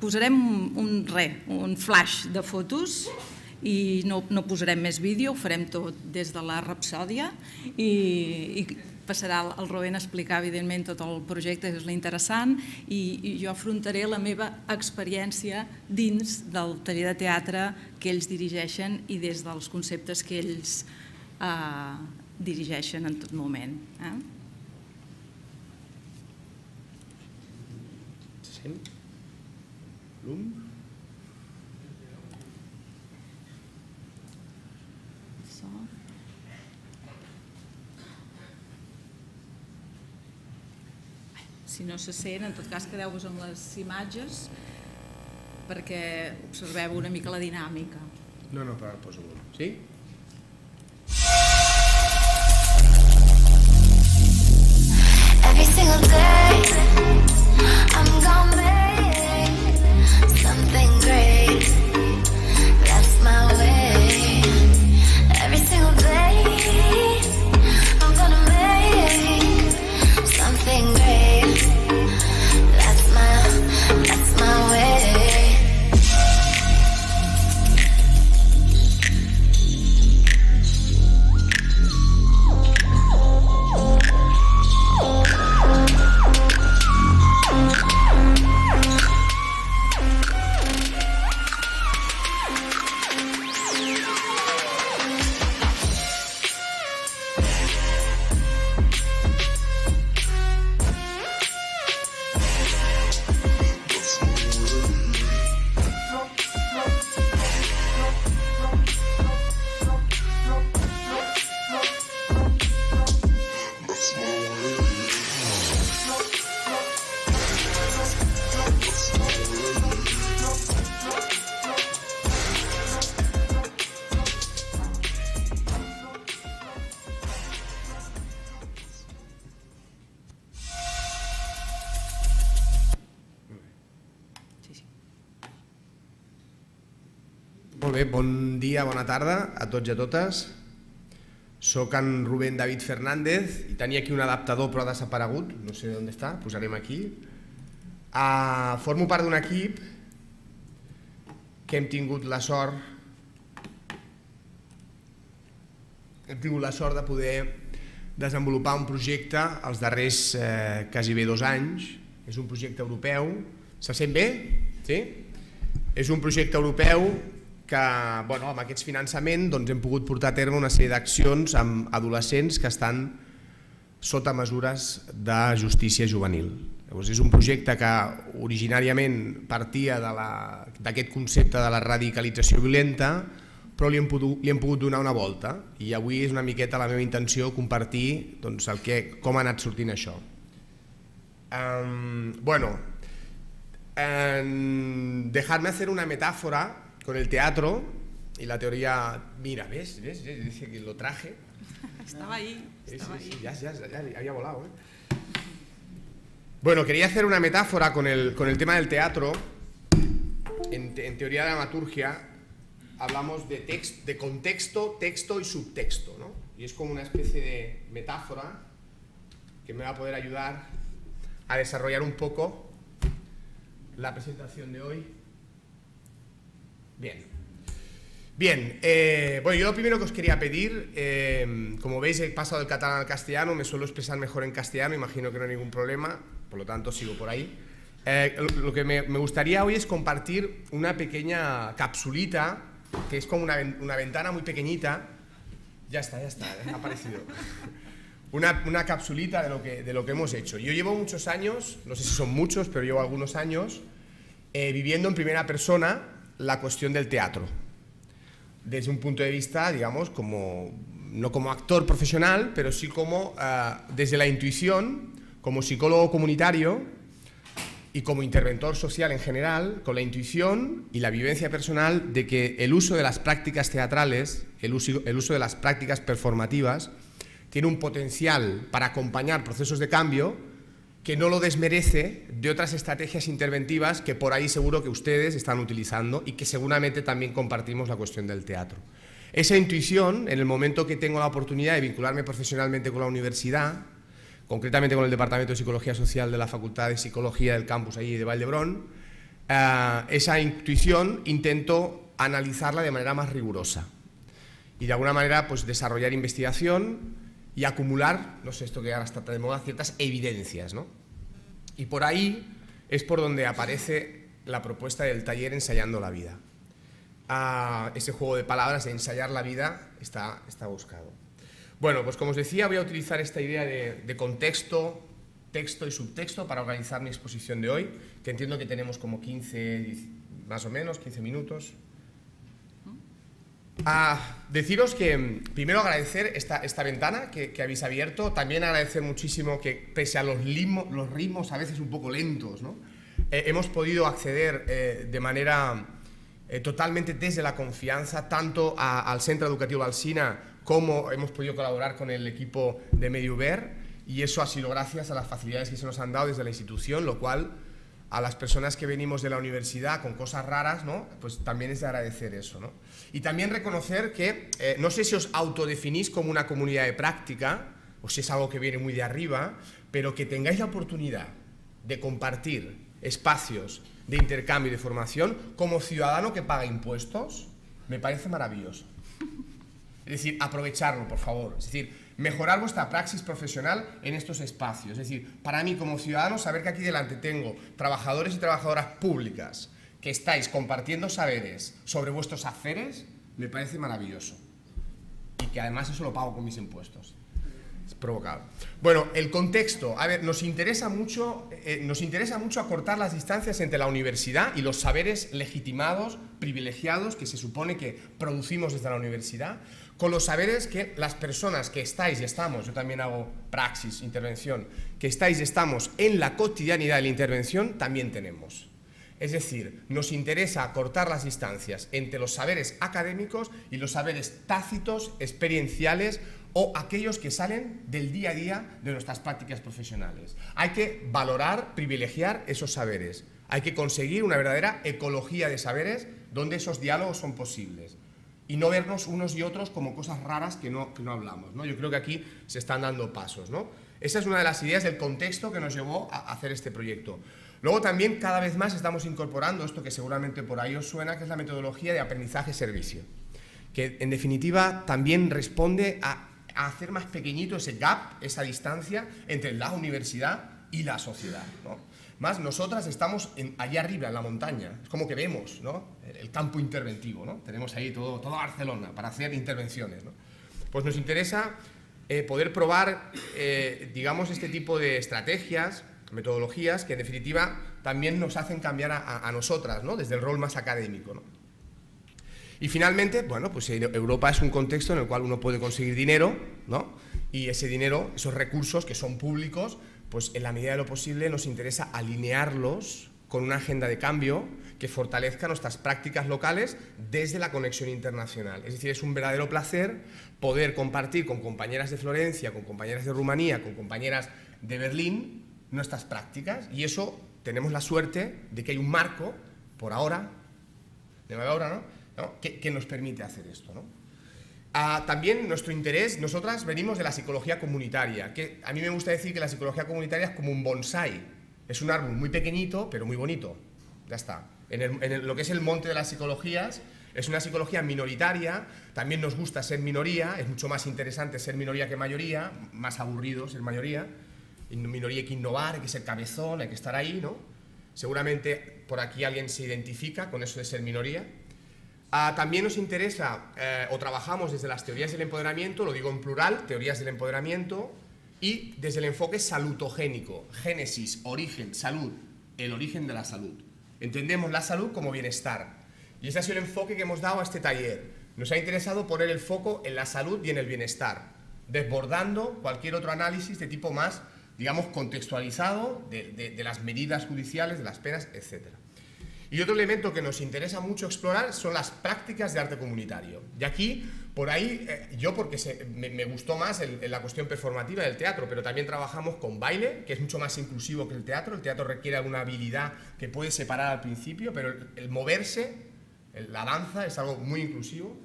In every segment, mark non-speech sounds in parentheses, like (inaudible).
Posarem un, re, un flash de fotos i no, no posarem més vídeo, ho farem tot des de la Rapsòdia i, i passarà el Rubén a explicar evidentment tot el projecte, és l'interessant i, i jo afrontaré la meva experiència dins del taller de teatre que ells dirigeixen i des dels conceptes que ells eh, dirigeixen en tot moment. Eh? Sent? Llum? So. Si no se sent, en tot cas quedeu-vos amb les imatges perquè observeu una mica la dinàmica. No, no, però poso un. Sí? Every single day, I'm gonna make bé, bon dia, bona tarda a tots i a totes. Soc en Rubén David Fernández i tenia aquí un adaptador però ha desaparegut, no sé on està, posarem aquí. Uh, formo part d'un equip que hem tingut la sort hem tingut la sort de poder desenvolupar un projecte els darrers eh, quasi bé dos anys. És un projecte europeu. Se sent bé? Sí? És un projecte europeu que bueno, amb aquests finançaments doncs, hem pogut portar a terme una sèrie d'accions amb adolescents que estan sota mesures de justícia juvenil. Llavors, és un projecte que originàriament partia d'aquest concepte de la radicalització violenta, però li hem, pogut, li hem pogut donar una volta i avui és una miqueta la meva intenció compartir doncs, el que, com ha anat sortint això. Um, bueno, em, dejarme hacer una metáfora con el teatro y la teoría... Mira, ¿ves? ¿Ves? ¿Ves? Dice que lo traje. Estava ahí, Sí, estava sí, ahí. sí, ya, ya, ya, ya había volado. ¿eh? Bueno, quería hacer una metáfora con el, con el tema del teatro. En, te- en teoría de dramaturgia hablamos de, text, de contexto, texto y subtexto, ¿no? Y es como una especie de metáfora que me va a poder ayudar a desarrollar un poco la presentación de hoy. Bien. Bien, eh, bueno, yo lo primero que os quería pedir, eh, como veis he pasado del catalán al castellano, me suelo expresar mejor en castellano, imagino que no hay ningún problema, por lo tanto sigo por ahí. Eh, lo, que me, gustaría hoy es compartir una pequeña capsulita, que es como una, ven- una ventana muy pequeñita. Ya está, ya está, eh, ha aparecido. (laughs) Una, una capsulita de lo, que, de lo que hemos hecho. Yo llevo muchos años, no sé si son muchos, pero llevo algunos años, viviendo en primera persona la cuestión del teatro. Desde un punto de vista, digamos, como no como actor profesional, pero sí como eh, desde la intuición, como psicólogo comunitario y como interventor social en general, con la intuición y la vivencia personal de que el uso de las prácticas teatrales, el uso, el uso de las prácticas performativas, tiene un potencial para acompañar procesos de cambio que no lo desmerece de otras estrategias interventivas que por ahí seguro que ustedes están utilizando y que seguramente también compartimos la cuestión del teatro. Esa intuición, en el momento que tengo la oportunidad de vincularme profesionalmente con la universidad, concretamente con el Departamento de Psicología Social de la Facultad de Psicología del campus allí de Valdebrón, eh, esa intuición intento analizarla de manera más rigurosa y de alguna manera pues desarrollar investigación y acumular, no sé esto que ahora está de moda, ciertas evidencias, ¿no? Y por ahí es por donde aparece la propuesta del taller Ensayando la Vida. Ah, ese juego de palabras de ensayar la vida está, está buscado. Bueno, pues como os decía, voy a utilizar esta idea de, contexto, texto y subtexto para organizar mi exposición de hoy, que entiendo que tenemos como 15, más o menos, 15 minutos. A deciros que mm, primero agradecer esta, esta ventana que, que habéis abierto, también agradecer muchísimo que pese a los, los ritmos a veces un poco lentos, ¿no? eh, hemos podido acceder eh, de manera eh, totalmente desde la confianza tanto a, al Centro Educativo Alsina como hemos podido colaborar con el equipo de Mediuber y eso ha sido gracias a las facilidades que se nos han dado desde la institución, lo cual a las personas que venimos de la universidad con cosas raras, ¿no? pues también es de agradecer eso. ¿no? Y también reconocer que, eh, no sé si os autodefinís como una comunidad de práctica, o si es algo que viene muy de arriba, pero que tengáis la oportunidad de compartir espacios de intercambio y de formación como ciudadano que paga impuestos, me parece maravilloso. Es decir, aprovecharlo, por favor. Es decir, mejorar vuestra praxis profesional en estos espacios. Es decir, para mí como ciudadano, saber que aquí delante tengo trabajadores y trabajadoras públicas que estáis compartiendo saberes sobre vuestros haceres, me parece maravilloso. Y que además eso lo pago con mis impuestos. Provocado. Bueno, el contexto. A ver, nos interesa mucho, eh, nos interesa mucho acortar las distancias entre la universidad y los saberes legitimados, privilegiados, que se supone que producimos desde la universidad, con los saberes que las personas que estáis y estamos, yo también hago praxis, intervención, que estáis y estamos en la cotidianidad de la intervención, también tenemos. Es decir, nos interesa acortar las distancias entre los saberes académicos y los saberes tácitos, experienciales o aquellos que salen del día a día de nuestras prácticas profesionales. Hay que valorar, privilegiar esos saberes. Hay que conseguir una verdadera ecología de saberes donde esos diálogos son posibles y no vernos unos y otros como cosas raras que no, que no hablamos. ¿no? Yo creo que aquí se están dando pasos. ¿no? Esa es una de las ideas del contexto que nos llevó a hacer este proyecto. Luego también cada vez más estamos incorporando esto que seguramente por ahí os suena, que es la metodología de aprendizaje-servicio, que en definitiva también responde a, a, hacer más pequeñito ese gap, esa distancia entre la universidad y la sociedad. Más nosotras estamos allá arriba, en la montaña, es como que vemos el campo interventivo, ¿no? tenemos ahí todo, toda Barcelona para hacer intervenciones. Pues nos interesa eh, poder probar, eh, digamos, este tipo de estrategias, metodologías que en definitiva también nos hacen cambiar a, a nosotras, ¿no? desde el rol más académico. Y finalmente, bueno, pues Europa es un contexto en el cual uno puede conseguir dinero, ¿no? Y ese dinero, esos recursos que son públicos, pues en la medida de lo posible nos interesa alinearlos con una agenda de cambio que fortalezca nuestras prácticas locales desde la conexión internacional. Es decir, es un verdadero placer poder compartir con compañeras de Florencia, con compañeras de Rumanía, con compañeras de Berlín nuestras prácticas y eso tenemos la suerte de que hay un marco, por ahora, de ahora, ¿no? ¿No? Que, nos permite hacer esto. Ah, también nuestro interés, nosotras venimos de la psicología comunitaria, que a mí me gusta decir que la psicología comunitaria es como un bonsai, es un árbol muy pequeñito pero muy bonito, ya está. En, lo que es el monte de las psicologías, es una psicología minoritaria, también nos gusta ser minoría, es mucho más interesante ser minoría que mayoría, más aburrido ser mayoría, en minoría hay que innovar, hay que ser cabezón, hay que estar ahí, ¿no? Seguramente por aquí alguien se identifica con eso de ser minoría. Ah, también nos interesa eh, o trabajamos desde las teorías del empoderamiento, lo digo en plural, teorías del empoderamiento, y desde el enfoque salutogénico, génesis, origen, salud, el origen de la salud. Entendemos la salud como bienestar. Y ese ha sido el enfoque que hemos dado a este taller. Nos ha interesado poner el foco en la salud y en el bienestar, desbordando cualquier otro análisis de tipo más, digamos, contextualizado de, de, de las medidas judiciales, de las penas, etcétera. Y otro elemento que nos interesa mucho explorar son las prácticas de arte comunitario. Y aquí, por ahí, eh, yo porque me, gustó más la cuestión performativa del teatro, pero también trabajamos con baile, que es mucho más inclusivo que el teatro. El teatro requiere una habilidad que puede separar al principio, pero el, moverse, la danza, es algo muy inclusivo.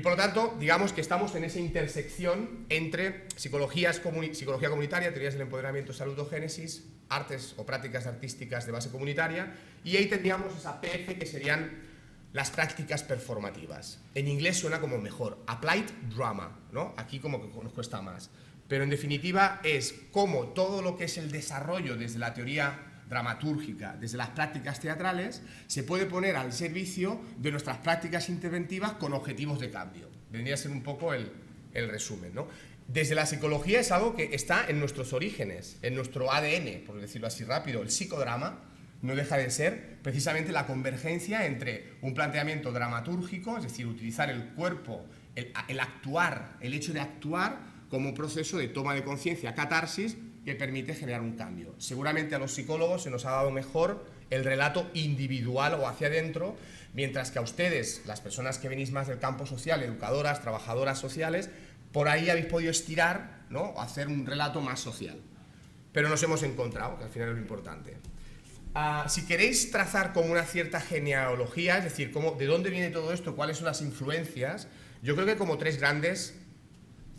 Y por lo tanto, digamos que estamos en esa intersección entre psicología comunitaria, teorías del empoderamiento, saludogénesis, artes o prácticas artísticas de base comunitaria, y ahí tendríamos esa PF que serían las prácticas performativas. En inglés suena como mejor, applied drama, ¿no? Aquí como que nos cuesta más. Pero en definitiva es como todo lo que es el desarrollo desde la teoría dramatúrgica, desde las prácticas teatrales, se puede poner al servicio de nuestras prácticas interventivas con objetivos de cambio. Vendría a ser un poco el, resumen. ¿no? Desde la psicología es algo que está en nuestros orígenes, en nuestro ADN, por decirlo así rápido. El psicodrama no deja de ser precisamente la convergencia entre un planteamiento dramatúrgico, es decir, utilizar el cuerpo, el actuar, el hecho de actuar como proceso de toma de conciencia, catarsis, que permite generar un cambio. Seguramente a los psicólogos se nos ha dado mejor el relato individual o hacia adentro, mientras que a ustedes, las personas que venís más del campo social, educadoras, trabajadoras sociales, por ahí habéis podido estirar, ¿no? hacer un relato más social. Pero nos hemos encontrado, que al final es lo importante. Ah, si queréis trazar como una cierta genealogía, es decir, cómo, de dónde viene todo esto, cuáles son las influencias, yo creo que como tres grandes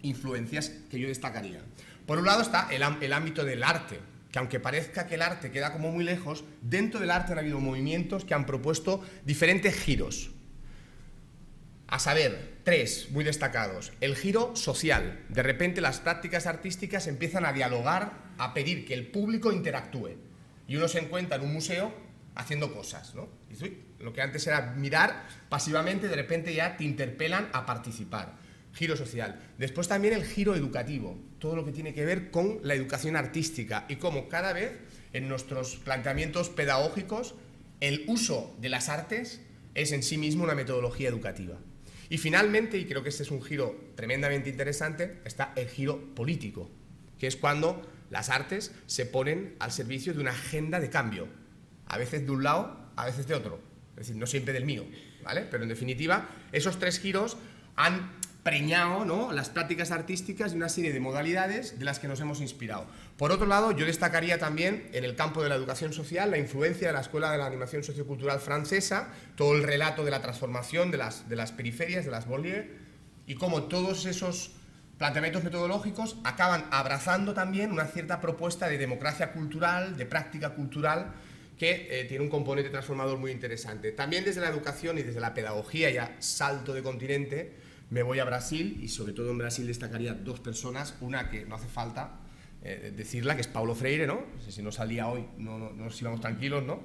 influencias que yo destacaría. Por un lado está el, ámbito del arte, que aunque parezca que el arte queda como muy lejos, dentro del arte han habido movimientos que han propuesto diferentes giros. A saber, tres muy destacados. El giro social. De repente las prácticas artísticas empiezan a dialogar, a pedir que el público interactúe. Y uno se encuentra en un museo haciendo cosas, ¿no? lo que antes era mirar pasivamente, de repente ya te interpelan a participar giro social. Después también el giro educativo, todo lo que tiene que ver con la educación artística y cómo cada vez en nuestros planteamientos pedagógicos el uso de las artes es en sí mismo una metodología educativa. Y finalmente, y creo que este es un giro tremendamente interesante, está el giro político, que es cuando las artes se ponen al servicio de una agenda de cambio, a veces de un lado, a veces de otro, es decir, no siempre del mío, ¿vale? Pero en definitiva, esos tres giros han preñado ¿no? las prácticas artísticas y una serie de modalidades de las que nos hemos inspirado. Por otro lado, yo destacaría también en el campo de la educación social la influencia de la Escuela de la Animación Sociocultural Francesa, todo el relato de la transformación de las, de las periferias, de las banlieues, y cómo todos esos planteamientos metodológicos acaban abrazando también una cierta propuesta de democracia cultural, de práctica cultural, que eh, tiene un componente transformador muy interesante. También desde la educación y desde la pedagogía, ya salto de continente, me voy a Brasil y sobre todo en Brasil destacaría dos personas, una que no hace falta eh, decirla, que es Paulo Freire, ¿no? Si no salía hoy, no, no, no nos íbamos tranquilos, ¿no?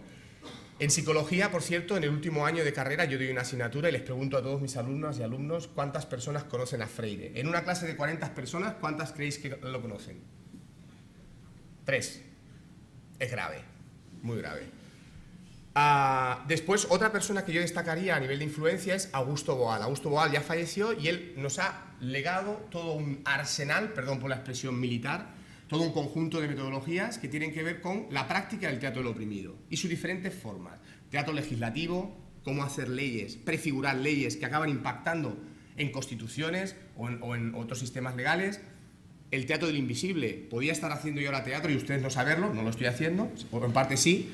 En psicología, por cierto, en el último año de carrera yo doy una asignatura y les pregunto a todos mis alumnos y alumnos cuántas personas conocen a Freire. En una clase de 40 personas, ¿cuántas creéis que lo conocen? Tres. Es grave, muy grave. Ah, después, otra persona que yo destacaría a nivel de influencia es Augusto Boal. Augusto Boal ya falleció y él nos ha legado todo un arsenal, perdón por la expresión militar, todo un conjunto de metodologías que tienen que ver con la práctica del teatro del oprimido y sus diferentes formas. Teatro legislativo, cómo hacer leyes, prefigurar leyes que acaban impactando en constituciones o en, o en otros sistemas legales. El teatro del invisible. Podía estar haciendo yo ahora teatro y ustedes no saberlo, no lo estoy haciendo, o en parte sí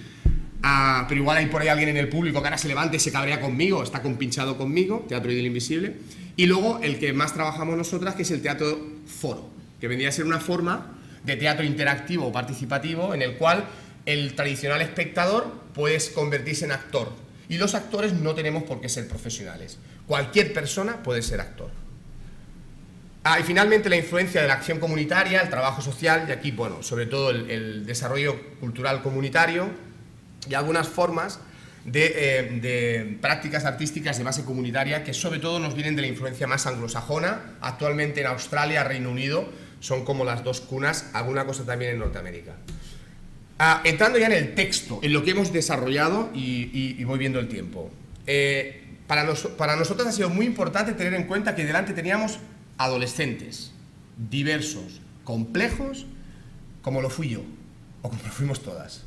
Ah, pero igual hay por ahí alguien en el público que ahora se levante y se cabrea conmigo, está compinchado conmigo, Teatro del Invisible. Y luego el que más trabajamos nosotras, que es el teatro foro, que vendría a ser una forma de teatro interactivo o participativo en el cual el tradicional espectador puede convertirse en actor. Y los actores no tenemos por qué ser profesionales. Cualquier persona puede ser actor. Ah, y finalmente la influencia de la acción comunitaria, el trabajo social, y aquí, bueno, sobre todo el desarrollo cultural comunitario, y algunas formas eh, de, prácticas artísticas de base comunitaria que sobre todo nos vienen de la influencia más anglosajona. Actualmente en Australia, Reino Unido, son como las dos cunas, alguna cosa también en Norteamérica. Ah, entrando ya en el texto, en lo que hemos desarrollado y, voy viendo el tiempo. Eh, para, para nosotros ha sido muy importante tener en cuenta que delante teníamos adolescentes, diversos, complejos, como lo fui yo, o como lo fuimos todas.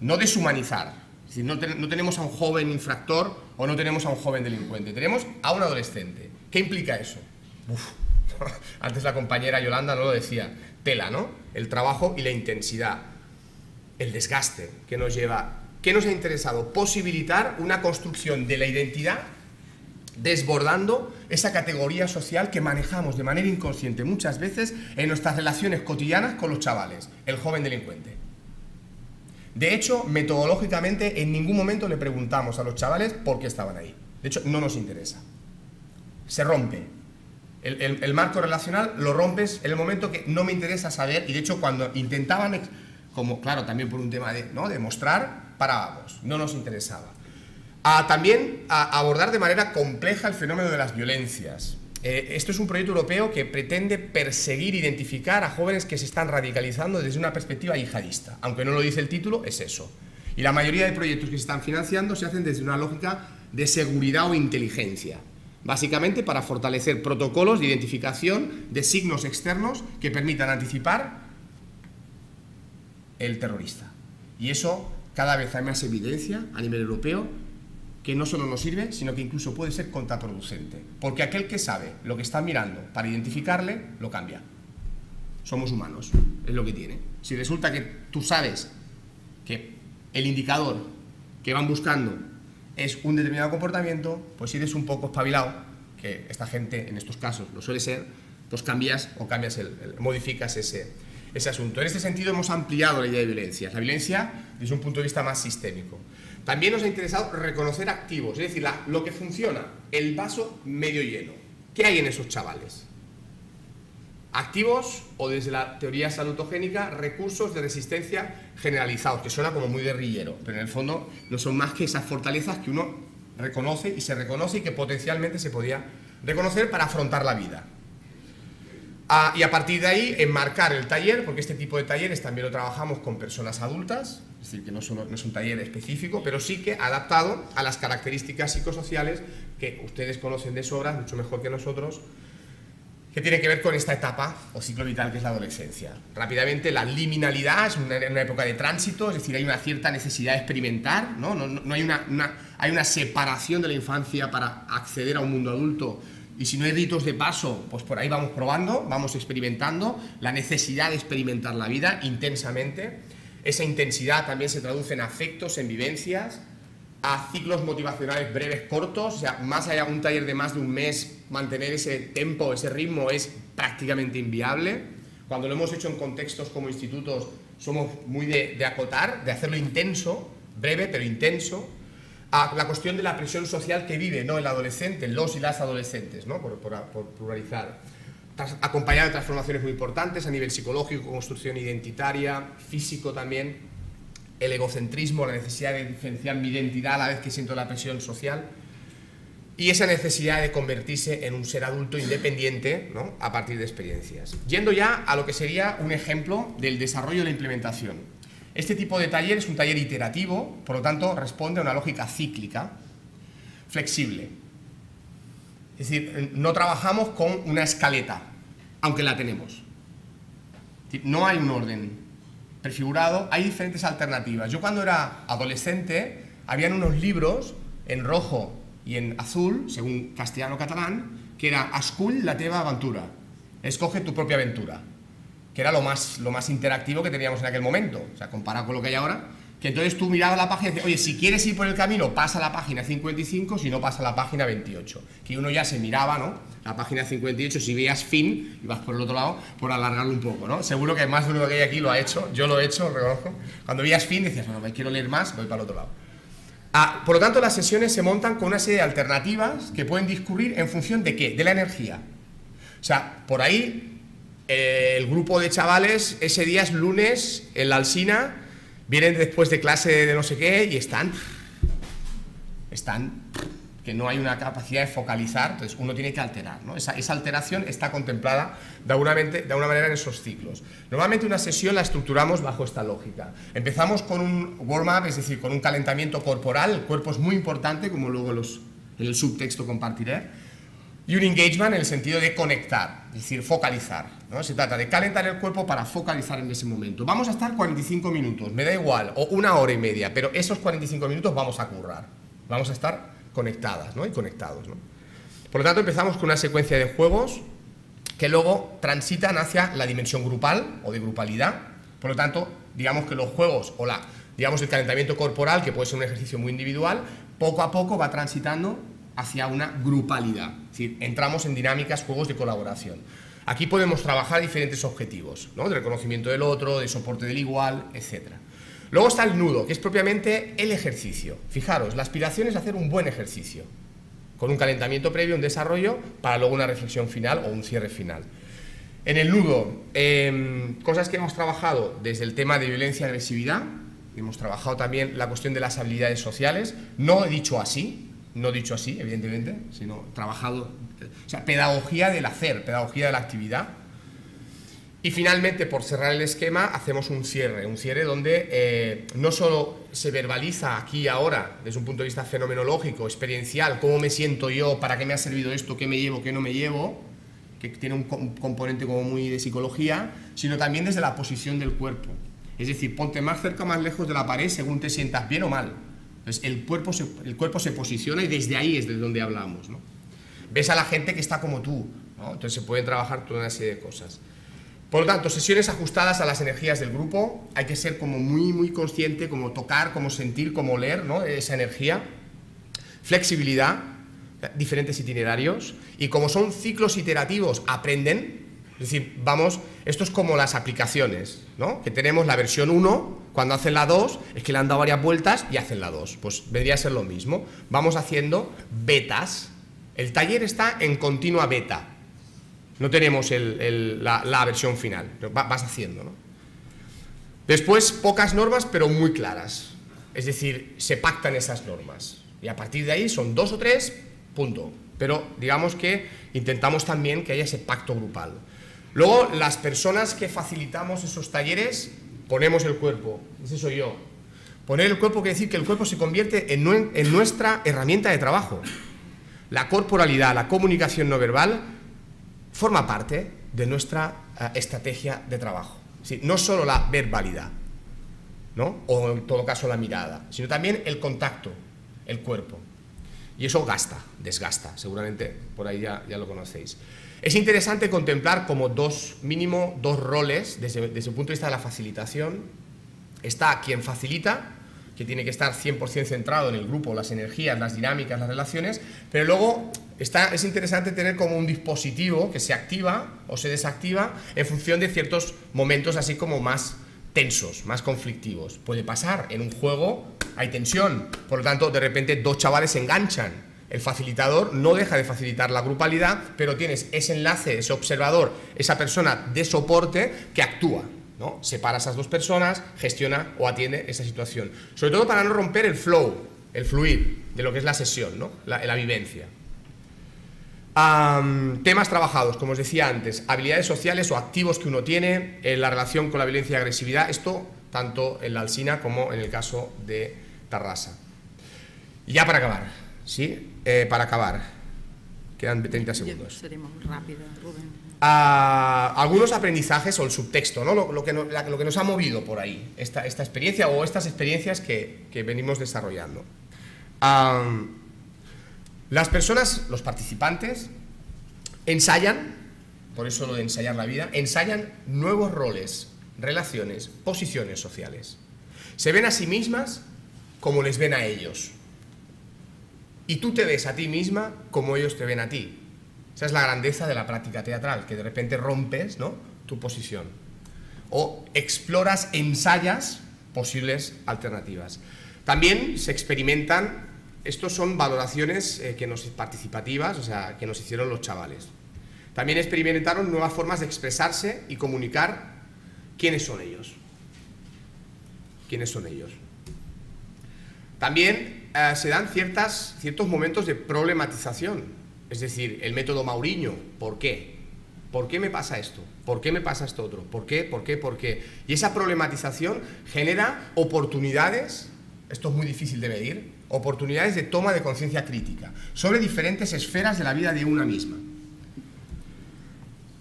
No deshumanizar. Es decir, no, tenemos a un joven infractor o no tenemos a un joven delincuente, tenemos a un adolescente. ¿Qué implica eso? (laughs) Antes la compañera Yolanda no lo decía, tela, ¿no? El trabajo y la intensidad, el desgaste que nos lleva. ¿Qué nos ha interesado? Posibilitar una construcción de la identidad desbordando esa categoría social que manejamos de manera inconsciente muchas veces en nuestras relaciones cotidianas con los chavales, el joven delincuente. De hecho, metodológicamente en ningún momento le preguntamos a los chavales por qué estaban ahí. De hecho, no nos interesa. Se rompe. El, marco relacional lo rompes en el momento que no me interesa saber y de hecho cuando intentaban, como claro, también por un tema de, ¿no? de mostrar, parábamos, no nos interesaba. A, también a abordar de manera compleja el fenómeno de las violencias. Eh, esto es un proyecto europeo que pretende perseguir, identificar a jóvenes que se están radicalizando desde una perspectiva yihadista. Aunque no lo dice el título, es eso. Y la mayoría de proyectos que se están financiando se hacen desde una lógica de seguridad o inteligencia. Básicamente para fortalecer protocolos de identificación de signos externos que permitan anticipar el terrorista. Y eso cada vez hay más evidencia a nivel europeo que no solo nos sirve, sino que incluso puede ser contraproducente. Porque aquel que sabe lo que está mirando para identificarle, lo cambia. Somos humanos, es lo que tiene. Si resulta que tú sabes que el indicador que van buscando es un determinado comportamiento, pues si eres un poco espabilado, que esta gente en estos casos lo suele ser, pues cambias o cambias el, el- modificas ese, ese asunto. En este sentido hemos ampliado la idea de violencia, la violencia desde un punto de vista más sistémico. También nos ha interesado reconocer activos, es decir, lo que funciona, el vaso medio lleno. ¿Qué hay en esos chavales? Activos o desde la teoría salutogénica, recursos de resistencia generalizados, que suena como muy guerrillero, pero en el fondo no son más que esas fortalezas que uno reconoce y se reconoce y que potencialmente se podía reconocer para afrontar la vida. Y a partir de ahí, enmarcar el taller, porque este tipo de talleres también lo trabajamos con personas adultas, es decir, que no, es un taller específico, pero sí que adaptado a las características psicosociales que ustedes conocen de sobra, mucho mejor que nosotros, que tiene que ver con esta etapa o ciclo vital que es la adolescencia. Rápidamente, la liminalidad es una, una época de tránsito, es decir, hay una cierta necesidad de experimentar, no, no, no- hay, una- hay una separación de la infancia para acceder a un mundo adulto. Y si no hay ritos de paso, pues por ahí vamos probando, vamos experimentando, la necesidad de experimentar la vida intensamente. Esa intensidad también se traduce en afectos, en vivencias, a ciclos motivacionales breves, cortos, o más allá de un taller de más de un mes, mantener ese tempo, ese ritmo es prácticamente inviable. Cuando lo hemos hecho en contextos como institutos, somos muy de acotar, de hacerlo intenso, breve pero intenso. A la cuestión de la presión social que vive ¿no? el adolescente, los y las adolescentes, ¿no? por, por- por pluralizar. Tras- acompañado de transformaciones muy importantes a nivel psicológico, construcción identitaria, físico también el egocentrismo, la necesidad de diferenciar mi identidad a la vez que siento la presión social y esa necesidad de convertirse en un ser adulto independiente ¿no? a partir de experiencias. Yendo ya a lo que sería un ejemplo del desarrollo de la implementación. Este tipo de taller es un taller iterativo, por lo tanto responde a una lógica cíclica, flexible. Es decir, no trabajamos con una escaleta, aunque la tenemos. No hay un orden prefigurado, hay diferentes alternativas. Yo cuando era adolescente, habían unos libros en rojo y en azul, según castellano-catalán, que era Escull la teva aventura, escoge tu propia aventura, que era lo más, lo más interactivo que teníamos en aquel momento, o sea, comparado con lo que hay ahora, que entonces tú mirabas la página y decías, oye, si quieres ir por el camino, pasa a la página 55, si no pasa a la página 28, que uno ya se miraba, ¿no? La página 58, si veías fin, ibas por el otro lado, por alargarlo un poco, ¿no? Seguro que más de uno que hay aquí lo ha hecho, yo lo he hecho, lo reconozco. Cuando veías fin decías, bueno, me quiero leer más, voy para el otro lado. Ah, por lo tanto, las sesiones se montan con una serie de alternativas que pueden discurrir en función de qué? De la energía. O sea, por ahí eh, el grupo de chavales ese día es lunes en la Alsina, vienen después de clase de no sé qué y están, están, que no hay una capacidad de focalizar, entonces uno tiene que alterar. Esa, alteración está contemplada de alguna, de alguna manera en esos ciclos. Normalmente una sesión la estructuramos bajo esta lógica. Empezamos con un warm-up, es decir, con un calentamiento corporal, el cuerpo es muy importante, como luego los, en el subtexto compartiré, y un engagement en el sentido de conectar, es decir, focalizar. ¿no? Se trata de calentar el cuerpo para focalizar en ese momento. Vamos a estar 45 minutos, me da igual, o una hora y media, pero esos 45 minutos vamos a currar. Vamos a estar conectadas ¿no? y conectados. ¿no? Por lo tanto, empezamos con una secuencia de juegos que luego transitan hacia la dimensión grupal o de grupalidad. Por lo tanto, digamos que los juegos o la, digamos el calentamiento corporal, que puede ser un ejercicio muy individual, poco a poco va transitando hacia una grupalidad. Decir, entramos en dinámicas, juegos de colaboración. Aquí podemos trabajar diferentes objetivos, ¿no? de reconocimiento del otro, de soporte del igual, etc. Luego está el nudo, que es propiamente el ejercicio. Fijaros, la aspiración es hacer un buen ejercicio, con un calentamiento previo, un desarrollo, para luego una reflexión final o un cierre final. En el nudo, em, cosas que hemos trabajado desde el tema de violencia y agresividad, hemos trabajado también la cuestión de las habilidades sociales, no he dicho así, no dicho así, evidentemente, sino trabajado, o sea, pedagogía del hacer, pedagogía de la actividad. Y finalmente, por cerrar el esquema, hacemos un cierre, un cierre donde eh, no solo se verbaliza aquí y ahora, desde un punto de vista fenomenológico, experiencial, cómo me siento yo, para qué me ha servido esto, qué me llevo, qué no me llevo, que tiene un, componente como muy de psicología, sino también desde la posición del cuerpo. Es decir, ponte más cerca o más lejos de la pared según te sientas bien o mal. Entonces, el cuerpo se, el cuerpo se posiciona y desde ahí es de donde hablamos. ¿no? Ves a la gente que está como tú, ¿no? entonces se pueden trabajar toda una serie de cosas. Por lo tanto, sesiones ajustadas a las energías del grupo, hay que ser como muy, muy consciente, como tocar, como sentir, como leer ¿no? esa energía. Flexibilidad, diferentes itinerarios, y como son ciclos iterativos, aprenden, es decir, vamos, esto es como las aplicaciones, ¿no? Que tenemos la versión 1, cuando hacen la 2, es que le han dado varias vueltas y hacen la 2. Pues vendría a ser lo mismo. Vamos haciendo betas. El taller está en continua beta. No tenemos la, versión final, pero va- vas haciendo, ¿no? Después, pocas normas, pero muy claras. Es decir, se pactan esas normas. Y a partir de ahí son dos o tres, punto. Pero digamos que intentamos también que haya ese pacto grupal. Luego, las personas que facilitamos esos talleres, ponemos el cuerpo. Ese soy yo. Poner el cuerpo quiere decir que el cuerpo se convierte en, en nuestra herramienta de trabajo. La corporalidad, la comunicación no verbal, forma parte de nuestra eh, estrategia de trabajo. Decir, no solo la verbalidad, ¿no? o en todo caso la mirada, sino también el contacto, el cuerpo. Y eso gasta, desgasta, seguramente por ahí ya, ya lo conocéis. Es interesante contemplar como dos, mínimo dos roles desde, desde el punto de vista de la facilitación. Está quien facilita, que tiene que estar 100% centrado en el grupo, las energías, las dinámicas, las relaciones, pero luego está, es interesante tener como un dispositivo que se activa o se desactiva en función de ciertos momentos así como más tensos, más conflictivos. Puede pasar, en un juego hay tensión, por lo tanto de repente dos chavales se enganchan. El facilitador no deja de facilitar la grupalidad, pero tienes ese enlace, ese observador, esa persona de soporte que actúa. ¿no? Separa a esas dos personas, gestiona o atiende esa situación. Sobre todo para no romper el flow, el fluir de lo que es la sesión, ¿no? la, vivencia. Temas trabajados, como os decía antes, habilidades sociales o activos que uno tiene, en la relación con la violencia y agresividad, esto tanto en la Alsina como en el caso de Tarrasa. Ya para acabar, ¿sí? Eh, para acabar, quedan 30 segundos. Seré molt ràpida, Rubén. a algunos aprendizajes o el subtexto, ¿no? lo, lo que, no- la- lo que nos ha movido por ahí, esta, esta experiencia o estas experiencias que, que venimos desarrollando. Las personas, los participantes, ensayan, por eso lo de ensayar la vida, ensayan nuevos roles, relaciones, posiciones sociales. Se ven a sí mismas como les ven a ellos. Y tú te ves a ti misma como ellos te ven a ti. Esa es la grandeza de la práctica teatral, que de repente rompes ¿no? tu posición. O exploras, ensayas posibles alternativas. También se experimentan, estos son valoraciones eh, que nos, participativas, o sea, que nos hicieron los chavales. También experimentaron nuevas formas de expresarse y comunicar quiénes son ellos. ¿Quiénes son ellos? También eh, se dan ciertas, ciertos momentos de problematización. Es decir, el método Mauriño, ¿por qué? ¿Por qué me pasa esto? ¿Por qué me pasa esto otro? ¿Por qué? ¿Por qué? ¿Por qué? Y esa problematización genera oportunidades, esto es muy difícil de medir, oportunidades de toma de conciencia crítica sobre diferentes esferas de la vida de una misma.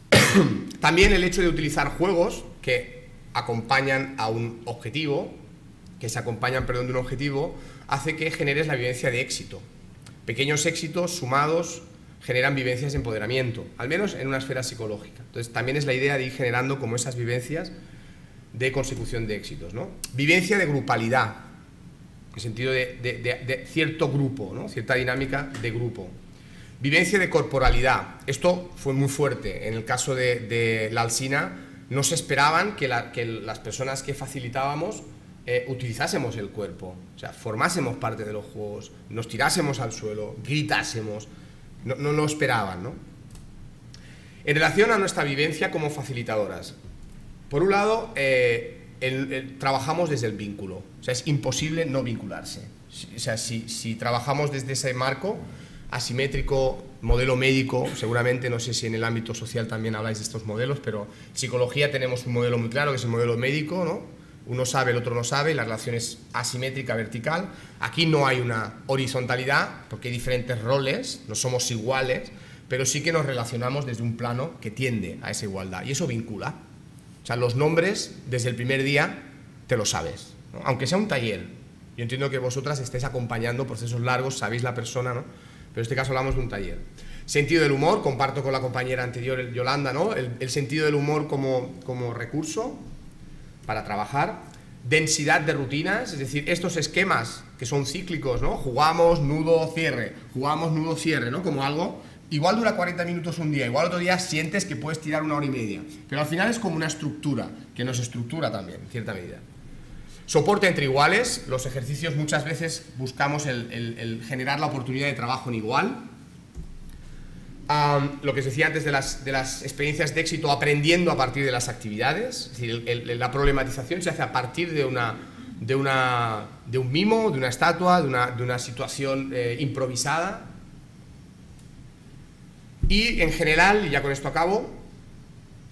(coughs) También el hecho de utilizar juegos que acompañan a un objetivo, que se acompañan, perdón, de un objetivo, hace que generes la vivencia de éxito. Pequeños éxitos sumados generan vivencias de empoderamiento, al menos en una esfera psicológica. Entonces, también es la idea de ir generando como esas vivencias de consecución de éxitos. ¿no? Vivencia de grupalidad. en sentido de, cierto grupo, ¿no? cierta dinámica de grupo. Vivencia de corporalidad. Esto fue muy fuerte. En el caso de, la Alsina, no se esperaban que las personas que facilitábamos eh, utilizásemos el cuerpo, o sea, formásemos parte de los juegos, nos tirásemos al suelo, gritásemos. No, no lo esperaban, ¿no? En relación a nuestra vivencia como facilitadoras, por un lado, eh, trabajamos desde el vínculo, o sea, es imposible no vincularse. O sea, si, si trabajamos desde ese marco asimétrico, modelo médico, seguramente, no sé si en el ámbito social también habláis de estos modelos, pero en psicología tenemos un modelo muy claro, que es el modelo médico, ¿no? Uno sabe, el otro no sabe, y la relación es asimétrica, vertical. Aquí no hay una horizontalidad, porque hay diferentes roles, no somos iguales, pero sí que nos relacionamos desde un plano que tiende a esa igualdad, y eso vincula. O sea, los nombres, desde el primer día, te lo sabes. Aunque sea un taller. Yo entiendo que vosotras estéis acompañando procesos largos, sabéis la persona, ¿no? Pero en este caso hablamos de un taller. Sentido del humor, comparto con la compañera anterior, Yolanda, ¿no? El, el sentido del humor como, como recurso para trabajar. Densidad de rutinas, es decir, estos esquemas que son cíclicos, ¿no? Jugamos, nudo, cierre, jugamos, nudo, cierre, ¿no? Como algo, igual dura 40 minutos un día, igual otro día sientes que puedes tirar una hora y media, pero al final es como una estructura, que nos estructura también, en cierta medida. Soporte entre iguales, los ejercicios muchas veces buscamos el, el- generar la oportunidad de trabajo en igual, Am, lo que os decía antes de las, de las experiencias de éxito, aprendiendo a partir de las actividades. Es decir, el- el- la problematización se hace a partir de, una, de, una, de un mimo, de una estatua, de una, de una situación eh, improvisada. Y en general, y ya con esto acabo,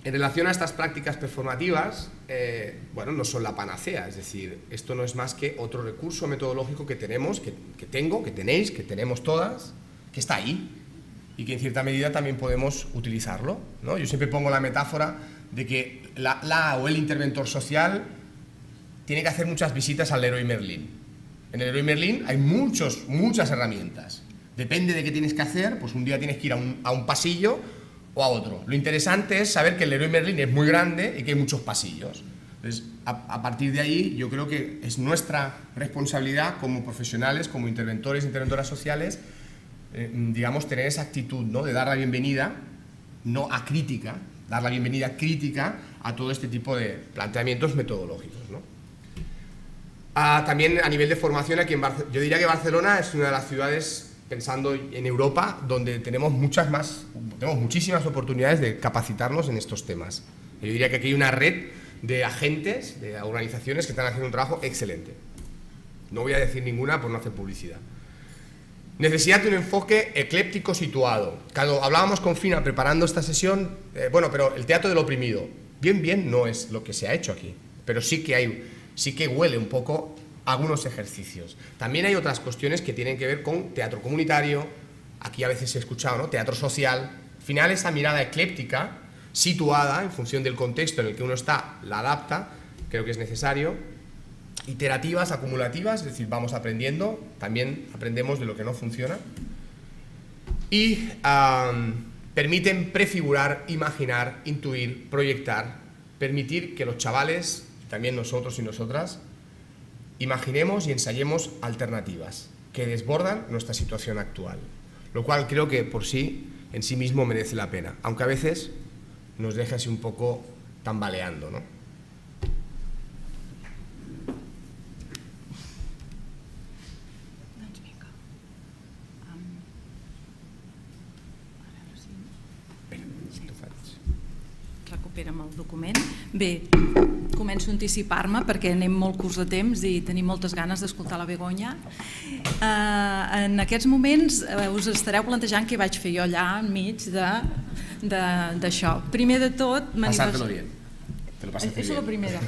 en relación a estas prácticas performativas, eh, bueno, no son la panacea, es decir, esto no es más que otro recurso metodológico que tenemos, que, que tengo, que tenéis, que tenemos todas, que está ahí y que en cierta medida también podemos utilizarlo. ¿no? Yo siempre pongo la metáfora de que la, o el interventor social tiene que hacer muchas visitas al Leroy Merlin. En el Leroy Merlin hay muchos, muchas herramientas. Depende de qué tienes que hacer, pues un día tienes que ir a un, a un pasillo o a otro. Lo interesante es saber que el Leroy Merlin es muy grande y que hay muchos pasillos. Entonces, a, a partir de ahí, yo creo que es nuestra responsabilidad como profesionales, como interventores, interventoras sociales, eh, digamos, tener esa actitud ¿no? de dar la bienvenida, no a crítica, dar la bienvenida crítica a todo este tipo de planteamientos metodológicos. ¿no? Ah, también a nivel de formación, aquí en yo diría que Barcelona es una de las ciudades, pensando en Europa, donde tenemos muchas más, tenemos muchísimas oportunidades de capacitarnos en estos temas. Yo diría que aquí hay una red de agentes, de organizaciones que están haciendo un trabajo excelente. No voy a decir ninguna por no hacer publicidad. Necesidad de un enfoque ecléptico situado. Cuando hablábamos con Fina preparando esta sesión, eh, bueno, pero el teatro del oprimido, bien, bien no es lo que se ha hecho aquí, pero sí que hay, sí que huele un poco a algunos ejercicios. También hay otras cuestiones que tienen que ver con teatro comunitario, aquí a veces he escuchado, ¿no? Teatro social. Al final esa mirada ecléptica, situada en función del contexto en el que uno está, la adapta, creo que es necesario iterativas, acumulativas, es decir, vamos aprendiendo, también aprendemos de lo que no funciona. Y am, permiten prefigurar, imaginar, intuir, proyectar, permitir que los chavales, también nosotros y nosotras, imaginemos y ensayemos alternativas que desbordan nuestra situación actual. Lo cual creo que por sí, en sí mismo, merece la pena, aunque a veces nos deje así un poco tambaleando, ¿no? Bé, començo a anticipar-me perquè anem molt curts de temps i tenim moltes ganes d'escoltar la Begoña. Uh, en aquests moments uh, us estareu plantejant què vaig fer jo allà enmig de- de- d'això. Primer de tot... Pasártelo bien. Te lo pasaste és bien. primera.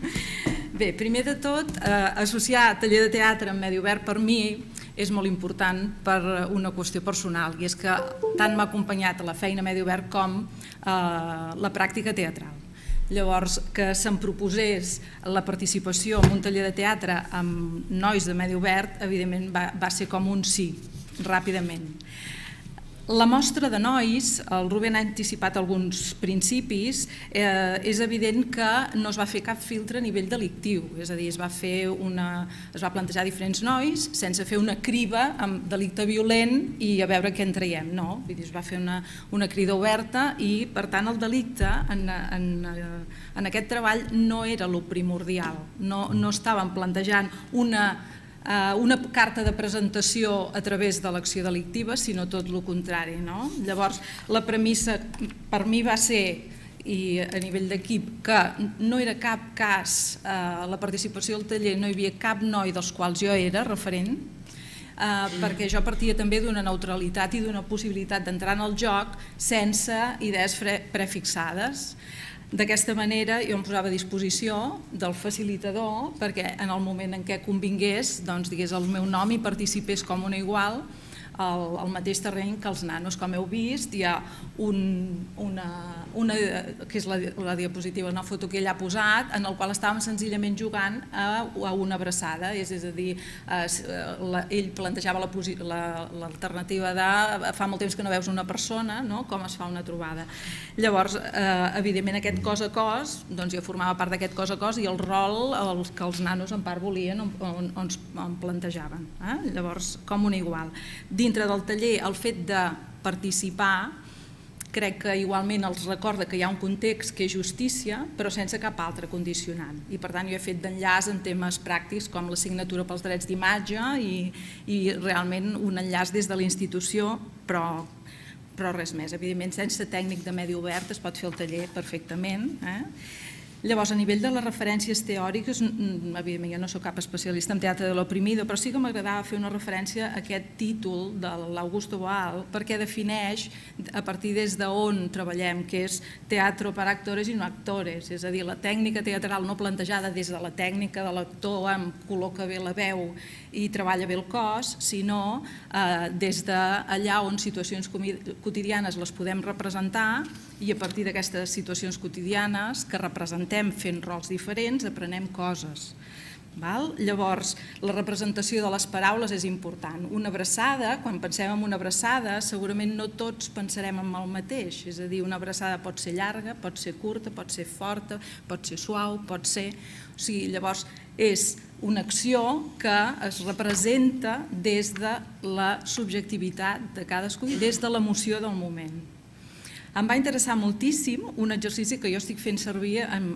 (laughs) Bé, primer de tot, eh, associar taller de teatre amb Medi Obert per mi és molt important per una qüestió personal i és que tant m'ha acompanyat a la feina Medi Obert com eh, la pràctica teatral. Llavors, que se'm proposés la participació en un taller de teatre amb nois de Medi Obert, evidentment va, va ser com un sí, ràpidament. La mostra de nois, el Rubén ha anticipat alguns principis, eh, és evident que no es va fer cap filtre a nivell delictiu, és a dir, es va, fer una, es va plantejar diferents nois sense fer una criba amb delicte violent i a veure què en traiem, no, Vull dir, es va fer una, una crida oberta i per tant el delicte en, en, en aquest treball no era lo primordial, no, no estàvem plantejant una eh, una carta de presentació a través de l'acció delictiva, sinó tot el contrari. No? Llavors, la premissa per mi va ser i a nivell d'equip que no era cap cas eh, la participació al taller, no hi havia cap noi dels quals jo era referent, eh, perquè jo partia també d'una neutralitat i d'una possibilitat d'entrar en el joc sense idees prefixades. D'aquesta manera jo em posava a disposició del facilitador perquè en el moment en què convingués doncs, digués el meu nom i participés com una igual al, al mateix terreny que els nanos. Com heu vist, hi ha un, una, una, que és la, la diapositiva, una foto que ell ha posat, en el qual estàvem senzillament jugant a, a una abraçada, és, és a dir, eh, la, ell plantejava l'alternativa la, de fa molt temps que no veus una persona, no? com es fa una trobada. Llavors, eh, evidentment, aquest cos a cos, doncs jo formava part d'aquest cos a cos i el rol el, que els nanos en part volien on, on plantejaven. Eh? Llavors, com un igual dintre del taller el fet de participar crec que igualment els recorda que hi ha un context que és justícia, però sense cap altre condicionant. I per tant jo he fet d'enllaç en temes pràctics com la signatura pels drets d'imatge i, i realment un enllaç des de la institució, però, però res més. Evidentment, sense tècnic de medi obert es pot fer el taller perfectament. Eh? Llavors, a nivell de les referències teòriques, evidentment jo no sóc cap especialista en teatre de l'oprimido, però sí que m'agradava fer una referència a aquest títol de l'Augusto Boal, perquè defineix a partir des d'on treballem, que és teatre per actores i no actores, és a dir, la tècnica teatral no plantejada des de la tècnica de l'actor, amb col·loca bé la veu i treballa bé el cos, sinó eh, des d'allà on situacions quotidianes les podem representar i a partir d'aquestes situacions quotidianes que representem fent rols diferents aprenem coses. Val? Llavors, la representació de les paraules és important. Una abraçada, quan pensem en una abraçada, segurament no tots pensarem en el mateix. És a dir, una abraçada pot ser llarga, pot ser curta, pot ser forta, pot ser suau, pot ser... O sigui, llavors, és una acció que es representa des de la subjectivitat de cadascú i des de l'emoció del moment. Em va interessar moltíssim un exercici que jo estic fent servir en,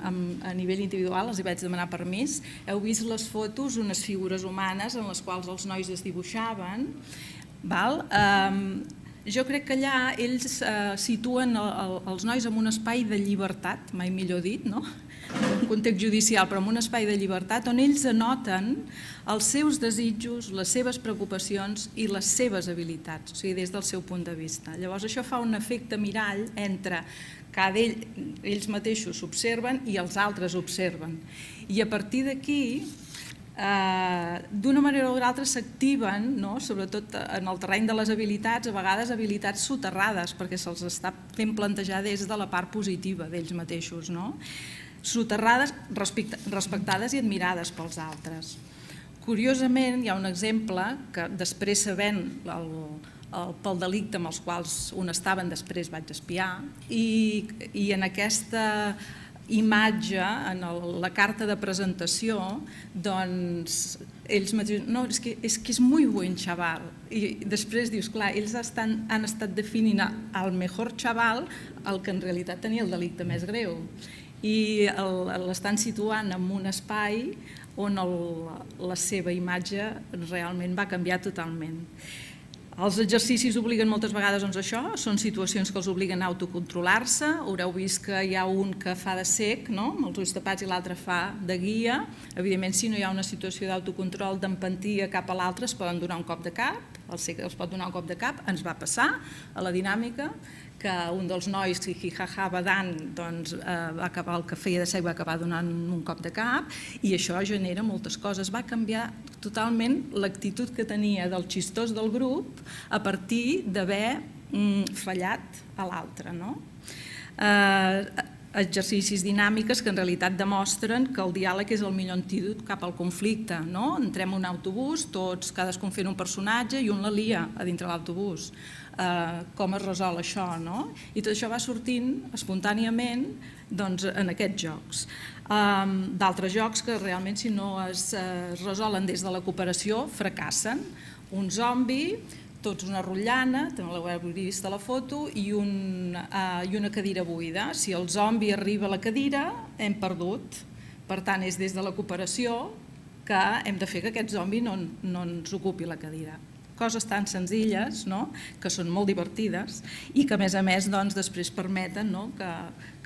a nivell individual, els hi vaig demanar permís. Heu vist les fotos, unes figures humanes en les quals els nois es dibuixaven. Val? Jo crec que allà ells uh, situen el, el, els nois en un espai de llibertat, mai millor dit, no? un context judicial, però en un espai de llibertat on ells anoten els seus desitjos, les seves preocupacions i les seves habilitats, o sigui, des del seu punt de vista. Llavors això fa un efecte mirall entre ell, ells mateixos s'observen i els altres observen. I a partir d'aquí, eh, d'una manera o l'altra s'activen, no? sobretot en el terreny de les habilitats, a vegades habilitats soterrades, perquè se'ls està fent plantejar des de la part positiva d'ells mateixos. No? soterrades, respectades i admirades pels altres. Curiosament, hi ha un exemple que després sabent el, el, pel delicte amb els quals un estaven, després vaig espiar, i, i en aquesta imatge, en el, la carta de presentació, doncs ells mateixos, no, és que, és que és molt buen xaval. I després dius, clar, ells estan, han estat definint el millor xaval el que en realitat tenia el delicte més greu i l'estan situant en un espai on el, la seva imatge realment va canviar totalment. Els exercicis obliguen moltes vegades doncs, això, són situacions que els obliguen a autocontrolar-se, haureu vist que hi ha un que fa de sec, no? amb els ulls tapats i l'altre fa de guia. Evidentment, si no hi ha una situació d'autocontrol, d'empatia cap a l'altre, es poden donar un cop de cap, el sec els pot donar un cop de cap, ens va passar a la dinàmica, que un dels nois, Hijaja Badan, doncs, eh, va acabar el que feia de sec, va acabar donant un cop de cap i això genera moltes coses. Va canviar totalment l'actitud que tenia del xistós del grup a partir d'haver mm, fallat a l'altre. No? Eh, exercicis dinàmiques que en realitat demostren que el diàleg és el millor antídot cap al conflicte. No? Entrem en un autobús, tots, cadascun fent un personatge i un la lia a dintre l'autobús. Eh, com es resol això? No? I tot això va sortint espontàniament doncs, en aquests jocs. Um, D'altres jocs que realment si no es, eh, es resolen des de la cooperació fracassen. Un zombi tots una rotllana, també l'heu vist a la foto, i, un, uh, i una cadira buida. Si el zombi arriba a la cadira, hem perdut. Per tant, és des de la cooperació que hem de fer que aquest zombi no, no ens ocupi la cadira. Coses tan senzilles, no? que són molt divertides i que, a més a més, doncs, després permeten no? que,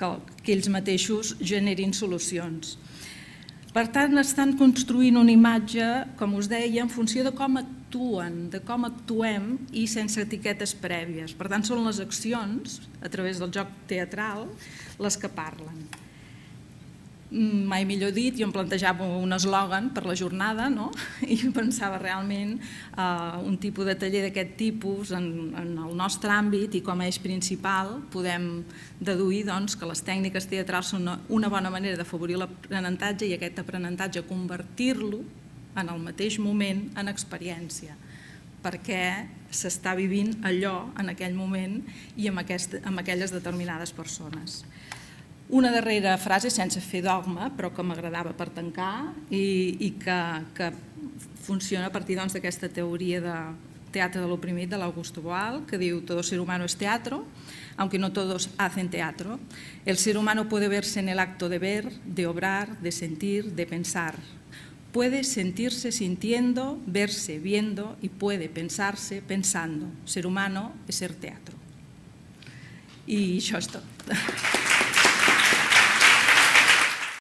que, que ells mateixos generin solucions. Per tant, estan construint una imatge, com us deia, en funció de com actuen, de com actuem i sense etiquetes prèvies. Per tant, són les accions, a través del joc teatral, les que parlen. Mai millor dit, jo em plantejava un eslògan per la jornada no? (laughs) i pensava realment uh, un tipus de taller d'aquest tipus en, en el nostre àmbit i com a eix principal podem deduir doncs, que les tècniques teatrals són una, una bona manera d'afavorir l'aprenentatge i aquest aprenentatge convertir-lo en el mateix moment en experiència perquè s'està vivint allò en aquell moment i amb, aquest, amb aquelles determinades persones. Una darrera frase, sense fer dogma, però que m'agradava per tancar i, i que, que funciona a partir doncs, d'aquesta doncs, teoria de teatre de l'oprimit de l'Augusto Boal, que diu «Todo ser humano es teatro, aunque no todos hacen teatro. El ser humano puede verse en el acto de ver, de obrar, de sentir, de pensar. Puede sentirse sintiendo, verse viendo y puede pensarse pensando. Ser humano es ser teatro». I això és tot.